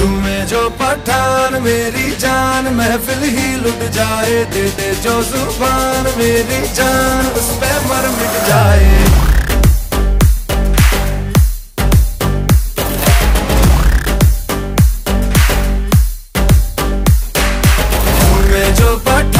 झूमे जो पठान, मेरी जान महफिल ही लुट जाए। दे दे जो ज़ुबान, मेरी जान उस पे मर मिट जाए। जो पठान